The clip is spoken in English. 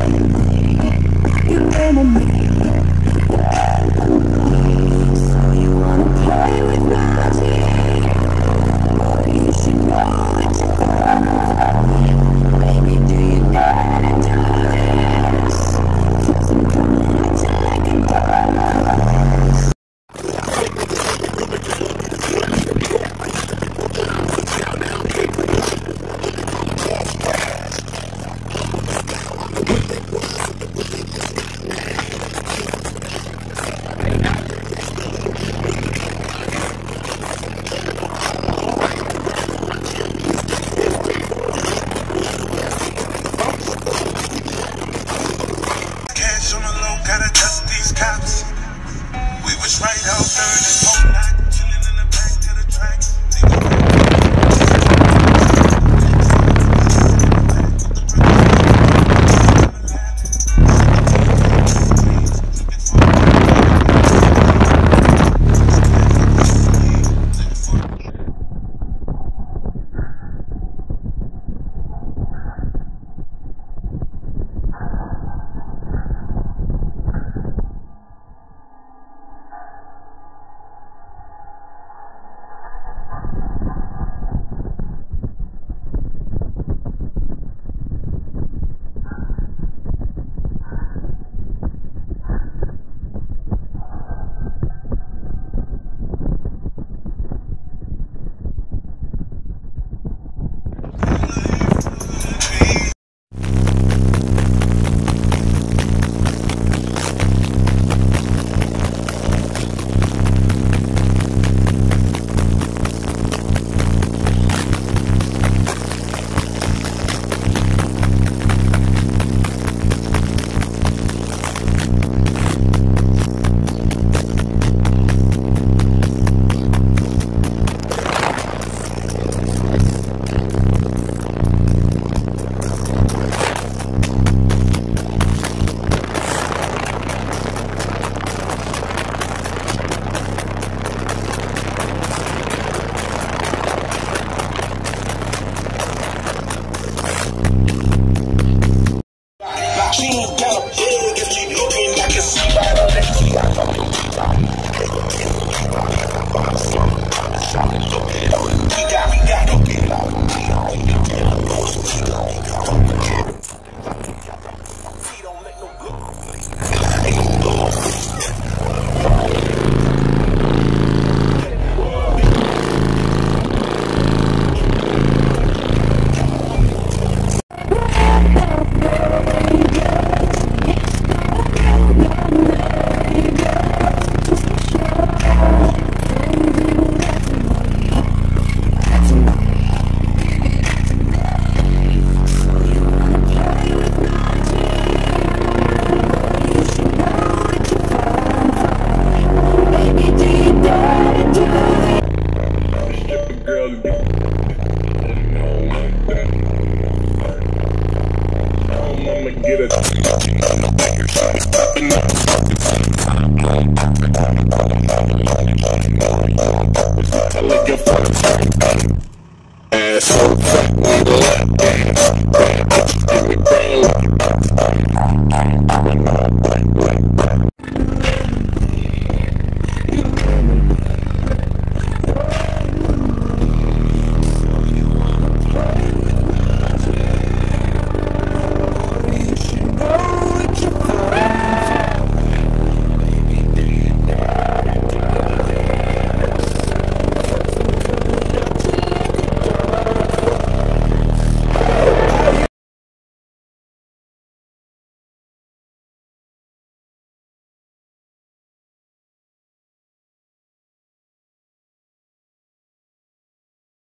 down get a Asshole, fuck with a lap dance Bad bitches do it bad